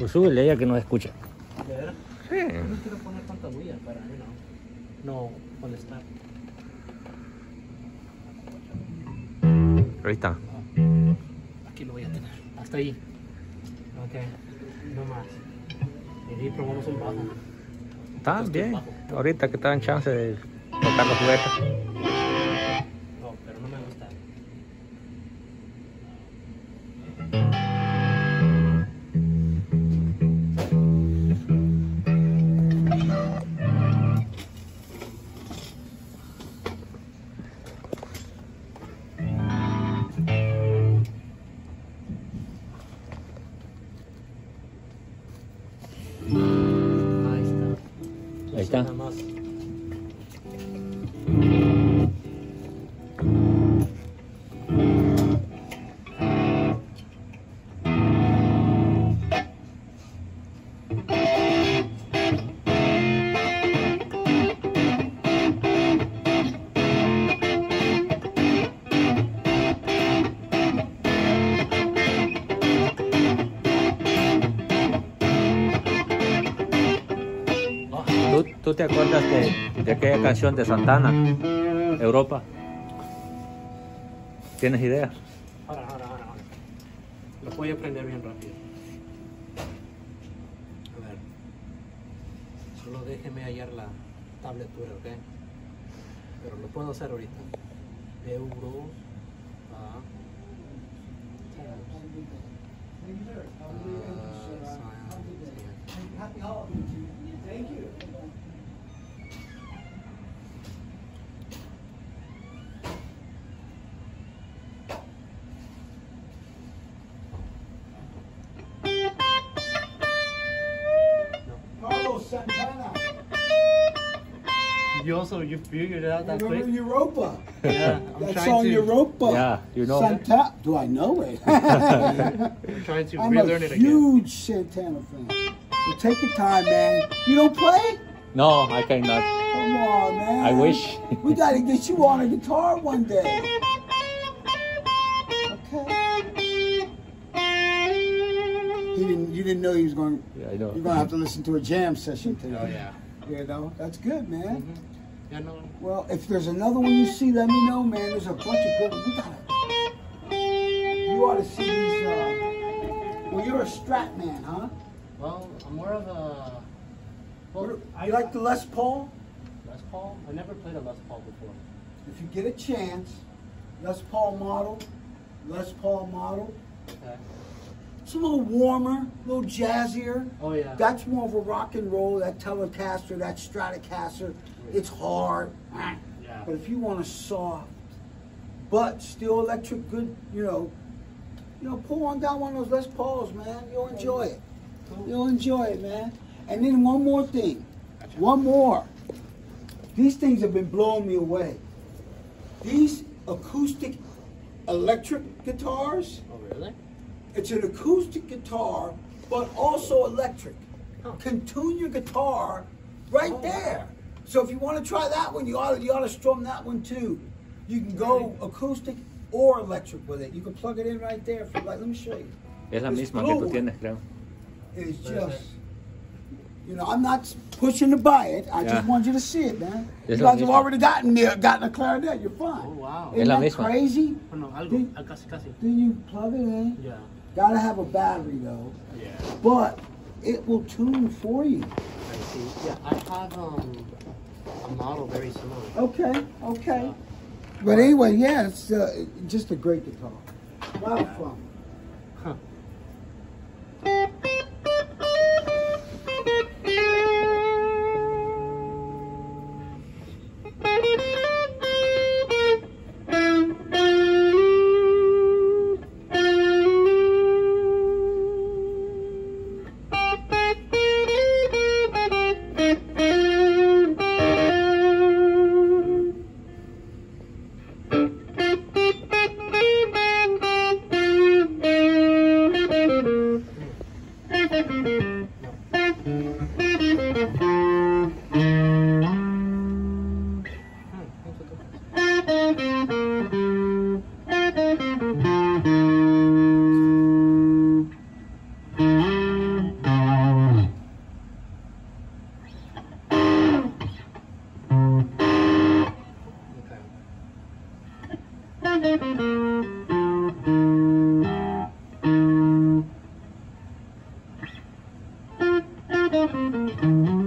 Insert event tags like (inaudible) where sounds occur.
Pues súbele ella que no escucha. ¿De verdad? Sí. No quiero poner tanta bulla para know, no molestar. Ahí está. Aquí lo voy a tener. Hasta ahí. Ok. No más. Y ahí probamos un bajo. Está bien. bajo. Ahorita que te dan chance de tocar los juguetes. No, pero no me gusta. 干。¿Tú, te acuerdas de, de aquella canción de Santana? Europa. ¿Tienes idea? Ahora, ahora, ahora. Lo voy a aprender bien rápido. A ver. Solo déjeme hallar la tabletura, ¿ok? Pero lo puedo hacer ahorita. Euro. A. Carlos You also you figured it out that Remember quick? Europa? (laughs) Yeah, I'm That trying song to. Europa. Yeah, you know. Santana. Do I know it? (laughs) I'm (laughs) trying to I'm a relearn it again. huge Santana fan. Well, take your time, man. You don't play? No, I cannot. Come on, man. I wish. we gotta get you on a guitar one day. Okay. He didn't. You didn't know he was going. Yeah, I know. You're gonna have to listen to a jam session today. Oh yeah. You know, that's good, man. Yeah, no. Well, if there's another one you see, let me know, man. There's a bunch of good ones. We gotta. You ought to see these. Uh, well, you're a Strat man, huh? Well, I'm more of a. Well, What- I you like the Les Paul? Les Paul. I never played a Les Paul before. If you get a chance, Les Paul model, Les Paul model. Okay. It's a little warmer, a little jazzier. Oh yeah. That's more of a rock and roll. That Telecaster, that Stratocaster, it's hard. yeah. But if you want a soft, but still electric, good, you know, you know, pull on down one of those Les Pauls, man. You'll enjoy it. You'll enjoy it, man. And then one more thing, one more. These things have been blowing me away. These acoustic electric guitars. Oh really? It's an acoustic guitar, but also electric. Huh. Can tune your guitar right Oh, wow. there. So if you want to try that one, you ought to, you ought to strum that one too. You can go acoustic or electric with it. You can plug it in right there. For like, let me show you. Es la It's misma que tú tienes, creo. It's just, you know, I'm not pushing to buy it. I Yeah. just want you to see it, man. Es you guys have already gotten there, gotten a clarinet. You're fine. Oh wow. Isn't Es la that misma. crazy? Bueno, algo. Sí. ah, Casi, casi. Then you plug it in. Yeah. Gotta have a battery though. Yeah. but it will tune for you. I see. Yeah, I have um a model very similar. Okay, okay. But anyway, yeah, it's uh, just a great guitar. A lot Mm-hmm.